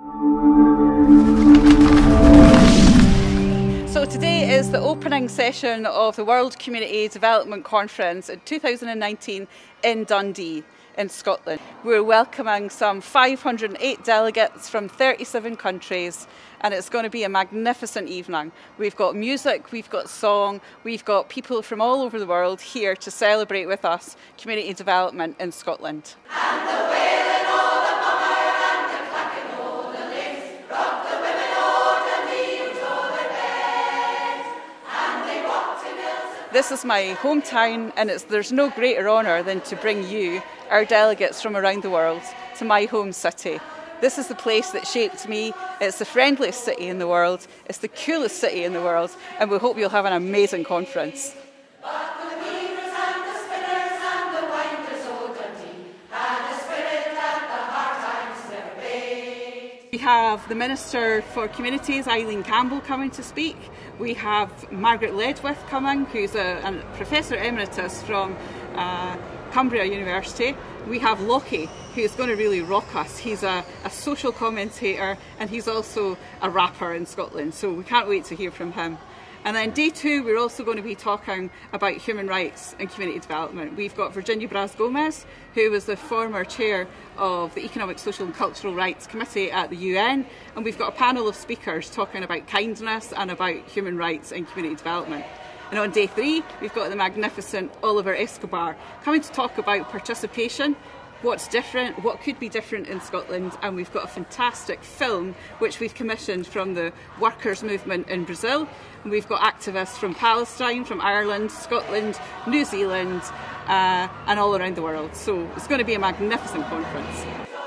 So today is the opening session of the World Community Development Conference in 2019 in Dundee in Scotland. We're welcoming some 508 delegates from 37 countries and it's going to be a magnificent evening. We've got music, we've got song, we've got people from all over the world here to celebrate with us community development in Scotland. This is my hometown, and there's no greater honour than to bring you, our delegates from around the world, to my home city. This is the place that shaped me. It's the friendliest city in the world, it's the coolest city in the world, and we hope you'll have an amazing conference. We have the Minister for Communities, Aileen Campbell, coming to speak. We have Margaret Ledwith coming, who's a, a Professor Emeritus from uh, Cumbria University. We have Loki, who's going to really rock us. He's a, a social commentator and he's also a rapper in Scotland, so we can't wait to hear from him. And then day two, we're also going to be talking about human rights and community development. We've got Virginia Bras Gomes, who was the former chair of the Economic, Social and Cultural Rights Committee at the UN. And we've got a panel of speakers talking about kindness and about human rights and community development. And on day three, we've got the magnificent Oliver Escobar coming to talk about participation what's different, what could be different in Scotland, and we've got a fantastic film which we've commissioned from the workers' movement in Brazil. And we've got activists from Palestine, from Ireland, Scotland, New Zealand, uh, and all around the world. So it's going to be a magnificent conference.